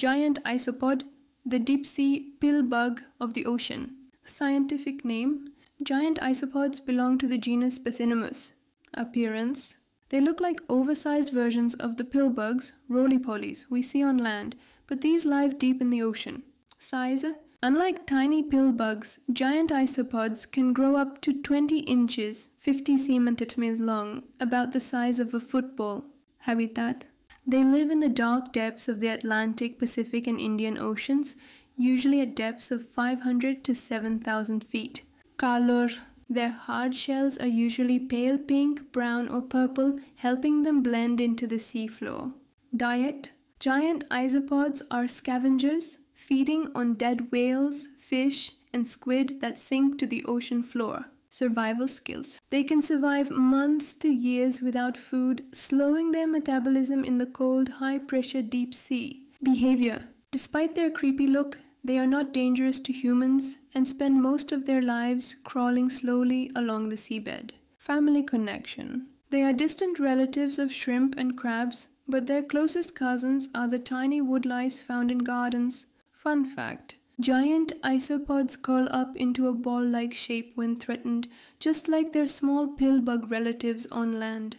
giant isopod, the deep sea pill bug of the ocean. Scientific name Giant isopods belong to the genus Bathynomus. Appearance They look like oversized versions of the pill bugs, roly-polies, we see on land, but these live deep in the ocean. Size Unlike tiny pill bugs, giant isopods can grow up to 20 inches, 50 centimeters long, about the size of a football. Habitat They live in the dark depths of the Atlantic, Pacific, and Indian Oceans, usually at depths of 500 to 7,000 feet. Color Their hard shells are usually pale pink, brown, or purple, helping them blend into the seafloor. Diet Giant isopods are scavengers, feeding on dead whales, fish, and squid that sink to the ocean floor. Survival skills. They can survive months to years without food, slowing their metabolism in the cold, high pressure deep sea. Behavior. Despite their creepy look, they are not dangerous to humans and spend most of their lives crawling slowly along the seabed. Family connection. They are distant relatives of shrimp and crabs, but their closest cousins are the tiny woodlice found in gardens. Fun fact Giant isopods curl up into a ball like shape when threatened, just like their small pill bug relatives on land.